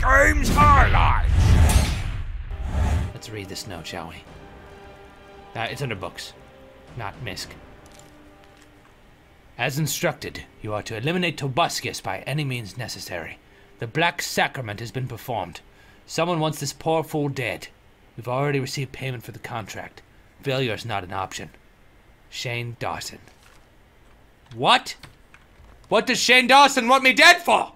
game's highlights. Let's read this note, shall we? Uh, it's under books, not misc. As instructed, you are to eliminate Tobuscus by any means necessary. The Black Sacrament has been performed. Someone wants this poor fool dead. We've already received payment for the contract. Failure is not an option. Shane Dawson. What? What does Shane Dawson want me dead for?